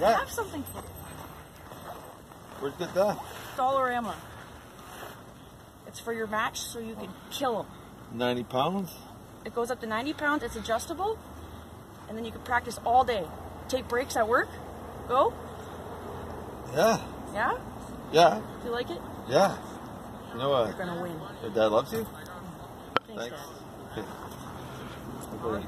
Yeah. have something for you. Where's the that? Dollarama. It's for your match so you can kill them. 90 pounds? It goes up to 90 pounds. It's adjustable. And then you can practice all day. Take breaks at work. Go. Yeah. Yeah? Yeah. You like it? Yeah. You know what? You're going to win. Your dad loves you? Mm-hmm. Thanks, Thanks. Dad. Okay.